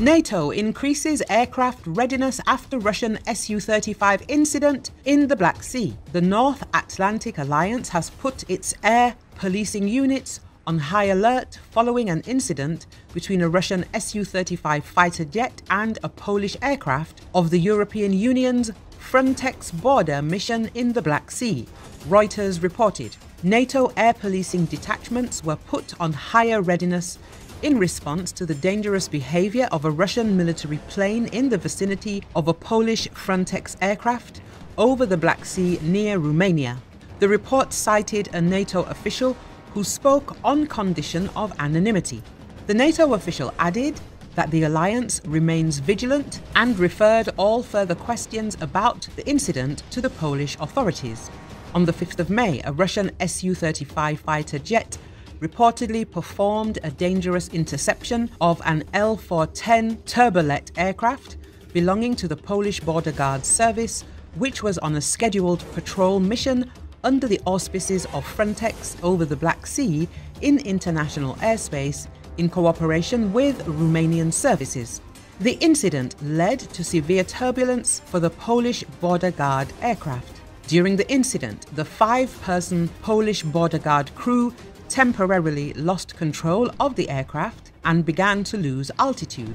NATO increases aircraft readiness after Russian Su 35 incident in the Black Sea. The North Atlantic Alliance has put its air policing units on high alert following an incident between a Russian Su 35 fighter jet and a Polish aircraft of the European Union's Frontex border mission in the Black Sea, Reuters reported. NATO air policing detachments were put on higher readiness in response to the dangerous behavior of a Russian military plane in the vicinity of a Polish Frontex aircraft over the Black Sea near Romania. The report cited a NATO official who spoke on condition of anonymity. The NATO official added that the alliance remains vigilant and referred all further questions about the incident to the Polish authorities. On the 5th of May, a Russian Su 35 fighter jet reportedly performed a dangerous interception of an L 410 Turbolet aircraft belonging to the Polish Border Guard Service, which was on a scheduled patrol mission under the auspices of Frontex over the Black Sea in international airspace in cooperation with Romanian services. The incident led to severe turbulence for the Polish Border Guard aircraft. During the incident, the five person Polish Border Guard crew temporarily lost control of the aircraft and began to lose altitude.